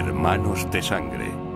Hermanos de Sangre.